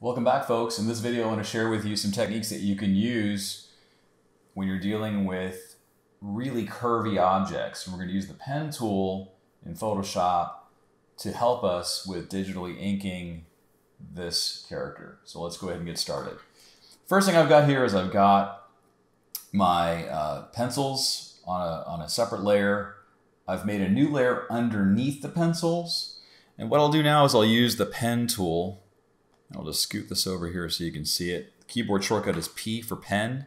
Welcome back folks. In this video I want to share with you some techniques that you can use when you're dealing with really curvy objects. We're going to use the pen tool in Photoshop to help us with digitally inking this character. So let's go ahead and get started. First thing I've got here is I've got my uh, pencils on a, on a separate layer. I've made a new layer underneath the pencils. And what I'll do now is I'll use the pen tool. I'll just scoot this over here so you can see it. The keyboard shortcut is P for pen.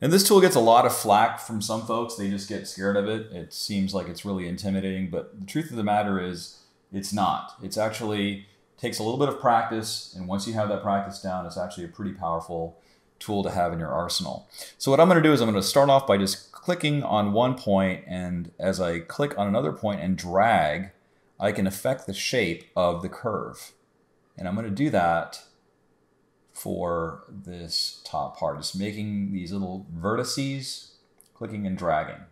And this tool gets a lot of flack from some folks. They just get scared of it. It seems like it's really intimidating, but the truth of the matter is it's not. It's actually takes a little bit of practice, and once you have that practice down, it's actually a pretty powerful tool to have in your arsenal. So what I'm going to do is I'm going to start off by just clicking on one point, and as I click on another point and drag, I can affect the shape of the curve. And I'm going to do that for this top part, just making these little vertices, clicking and dragging.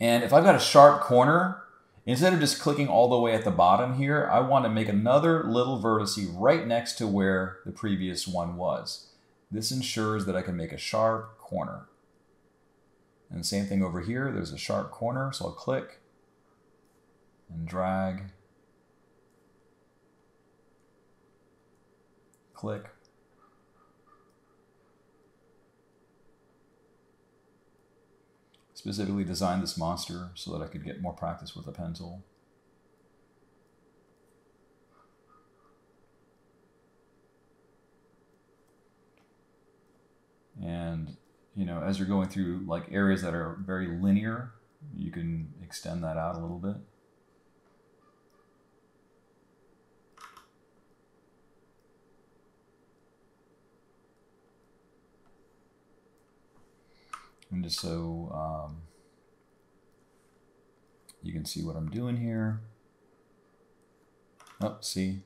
And if I've got a sharp corner, instead of just clicking all the way at the bottom here, I want to make another little vertex right next to where the previous one was. This ensures that I can make a sharp corner. And same thing over here, there's a sharp corner, so I'll click and drag, click, specifically designed this monster so that I could get more practice with a pencil. And, you know, as you're going through like areas that are very linear, you can extend that out a little bit. And just so um, you can see what I'm doing here. Oh, see,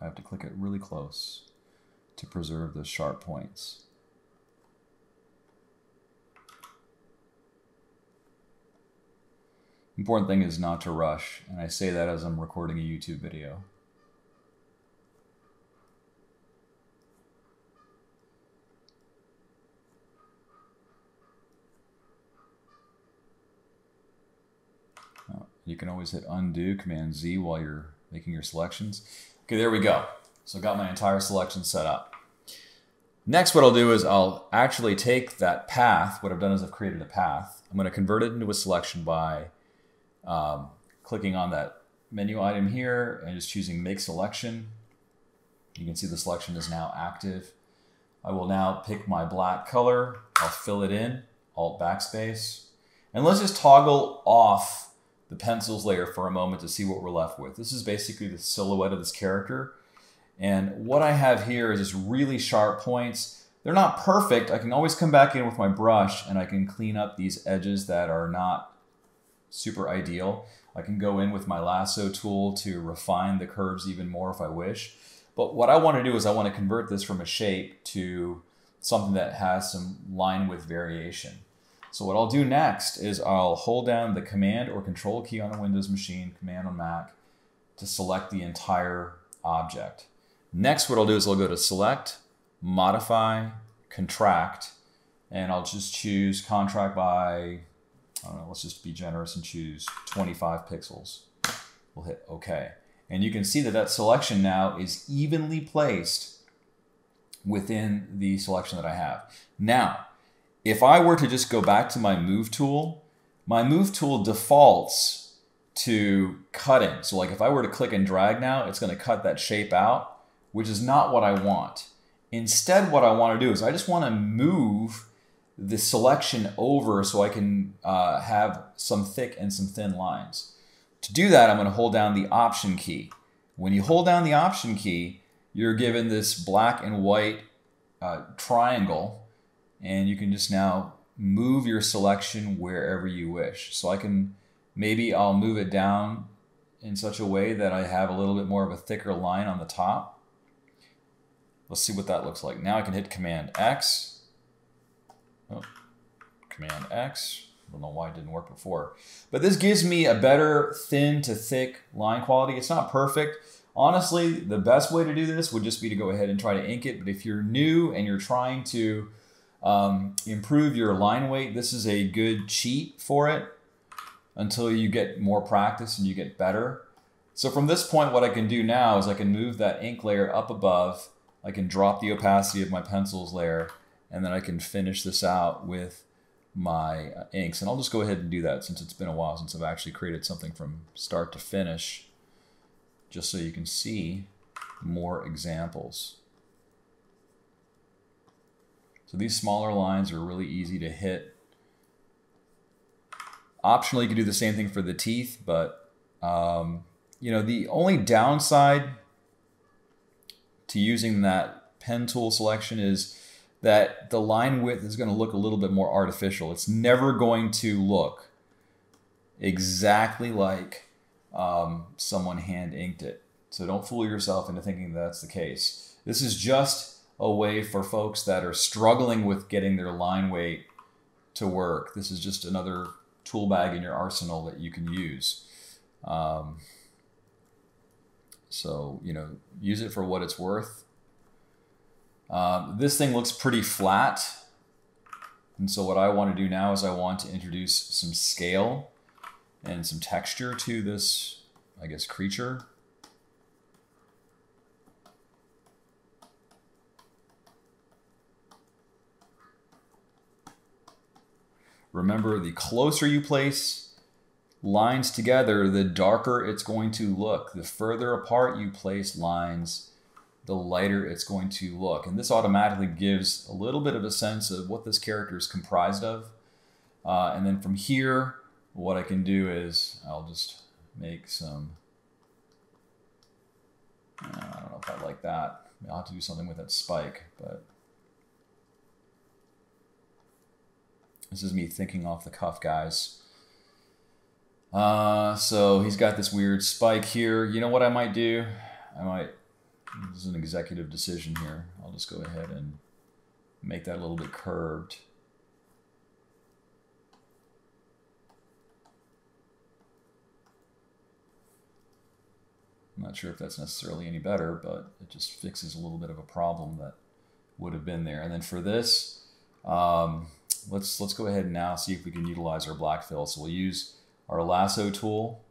I have to click it really close to preserve the sharp points. Important thing is not to rush, and I say that as I'm recording a YouTube video. Can always hit undo, Command Z while you're making your selections. Okay, there we go. So I got my entire selection set up. Next, what I'll do is I'll actually take that path. What I've done is I've created a path. I'm going to convert it into a selection by um, clicking on that menu item here and just choosing Make Selection. You can see the selection is now active. I will now pick my black color. I'll fill it in, Alt Backspace. And let's just toggle off the pencils layer for a moment to see what we're left with. This is basically the silhouette of this character. And what I have here is just really sharp points. They're not perfect. I can always come back in with my brush and I can clean up these edges that are not super ideal. I can go in with my lasso tool to refine the curves even more if I wish. But what I want to do is I want to convert this from a shape to something that has some line width variation. So what I'll do next is I'll hold down the Command or Control key on a Windows machine, Command on Mac, to select the entire object. Next, what I'll do is I'll go to Select, Modify, Contract, and I'll just choose Contract by, I don't know, let's just be generous and choose 25 pixels. We'll hit OK. And you can see that that selection now is evenly placed within the selection that I have. Now, if I were to just go back to my move tool, my move tool defaults to cutting. So like if I were to click and drag now, it's going to cut that shape out, which is not what I want. Instead, what I want to do is I just want to move the selection over so I can uh, have some thick and some thin lines. To do that, I'm going to hold down the Option key. When you hold down the Option key, you're given this black and white uh, triangle and you can just now move your selection wherever you wish. So I can, maybe I'll move it down in such a way that I have a little bit more of a thicker line on the top. Let's see what that looks like. Now I can hit Command X. Oh, Command X. I don't know why it didn't work before. But this gives me a better thin to thick line quality. It's not perfect. Honestly, the best way to do this would just be to go ahead and try to ink it. But if you're new and you're trying to um, improve your line weight, this is a good cheat for it until you get more practice and you get better. So from this point, what I can do now is I can move that ink layer up above. I can drop the opacity of my pencils layer, and then I can finish this out with my uh, inks. And I'll just go ahead and do that since it's been a while since I've actually created something from start to finish, just so you can see more examples. So these smaller lines are really easy to hit. Optionally, you can do the same thing for the teeth, but um, you know, the only downside to using that pen tool selection is that the line width is going to look a little bit more artificial. It's never going to look exactly like um, someone hand inked it. So don't fool yourself into thinking that's the case. This is just a way for folks that are struggling with getting their line weight to work. This is just another tool bag in your arsenal that you can use. Um, so, you know, use it for what it's worth. Um, this thing looks pretty flat. And so what I want to do now is I want to introduce some scale and some texture to this, I guess, creature. Remember, the closer you place lines together, the darker it's going to look. The further apart you place lines, the lighter it's going to look. And this automatically gives a little bit of a sense of what this character is comprised of. Uh, and then from here, what I can do is I'll just make some, uh, I don't know if I like that. I'll have to do something with that spike, but this is me thinking off the cuff, guys. Uh, so he's got this weird spike here. You know what I might do? I might, this is an executive decision here. I'll just go ahead and make that a little bit curved. I'm not sure if that's necessarily any better, but it just fixes a little bit of a problem that would have been there. And then for this, um, let's let's go ahead and now see if we can utilize our black fill. So we'll use our lasso tool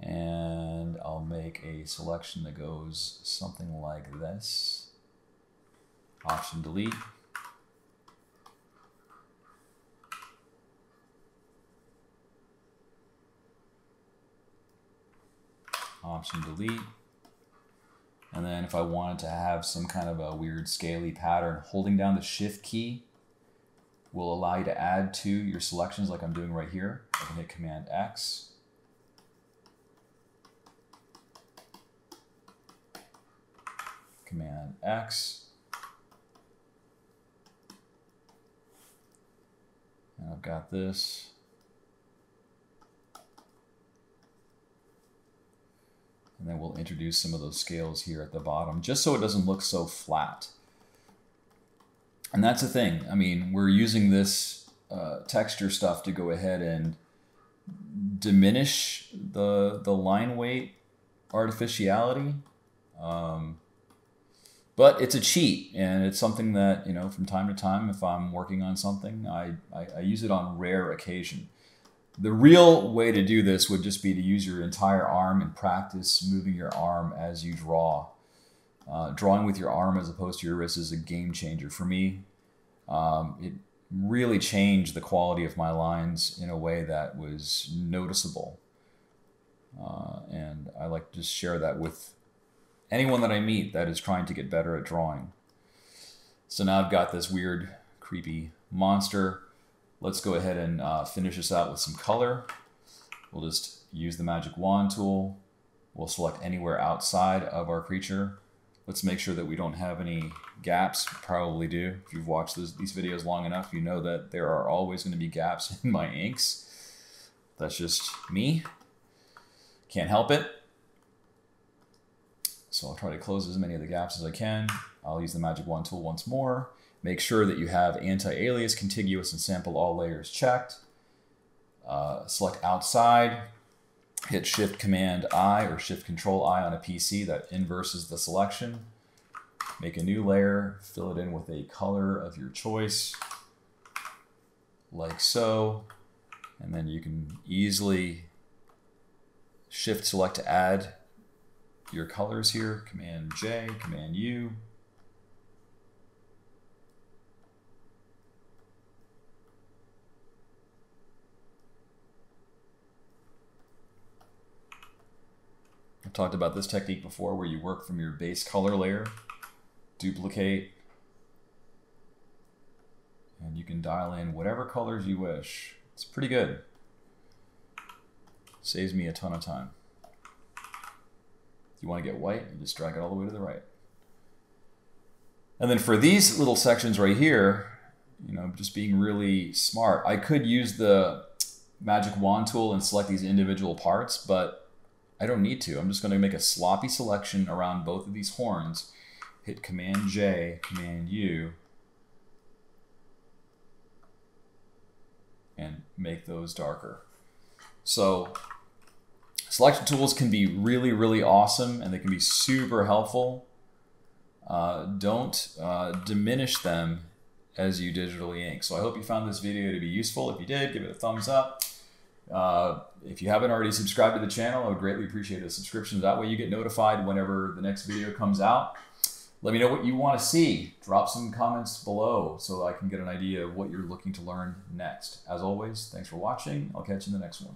and I'll make a selection that goes something like this. Option delete. Option delete. And then if I wanted to have some kind of a weird scaly pattern, holding down the shift key will allow you to add to your selections like I'm doing right here. I can hit Command X. Command X. And I've got this. And then we'll introduce some of those scales here at the bottom, just so it doesn't look so flat and that's the thing. I mean, we're using this uh, texture stuff to go ahead and diminish the the line weight artificiality. Um, but it's a cheat, and it's something that you know from time to time, if I'm working on something, I, I, I use it on rare occasion. The real way to do this would just be to use your entire arm and practice moving your arm as you draw. Uh, drawing with your arm as opposed to your wrist is a game changer for me. Um, it really changed the quality of my lines in a way that was noticeable. Uh, and I like to just share that with anyone that I meet that is trying to get better at drawing. So now I've got this weird, creepy monster. Let's go ahead and uh, finish this out with some color. We'll just use the magic wand tool. We'll select anywhere outside of our creature. Let's make sure that we don't have any gaps. Probably do. If you've watched this, these videos long enough, you know that there are always going to be gaps in my inks. That's just me. Can't help it. So I'll try to close as many of the gaps as I can. I'll use the magic wand tool once more. Make sure that you have anti-alias, contiguous, and sample all layers checked. Uh, select outside. Hit Shift Command I or Shift Control I on a PC that inverses the selection. Make a new layer, fill it in with a color of your choice, like so. And then you can easily Shift select to add your colors here, Command J, Command U. I've talked about this technique before where you work from your base color layer, duplicate, and you can dial in whatever colors you wish. It's pretty good. Saves me a ton of time. If you want to get white, you just drag it all the way to the right. And then for these little sections right here, you know, just being really smart, I could use the magic wand tool and select these individual parts, but I don't need to. I'm just going to make a sloppy selection around both of these horns, hit Command J, Command U, and make those darker. So selection tools can be really, really awesome and they can be super helpful. Uh, don't uh, diminish them as you digitally ink. So I hope you found this video to be useful. If you did, give it a thumbs up. Uh, if you haven't already subscribed to the channel, I would greatly appreciate a subscription. That way you get notified whenever the next video comes out. Let me know what you want to see. Drop some comments below so I can get an idea of what you're looking to learn next. As always, thanks for watching. I'll catch you in the next one.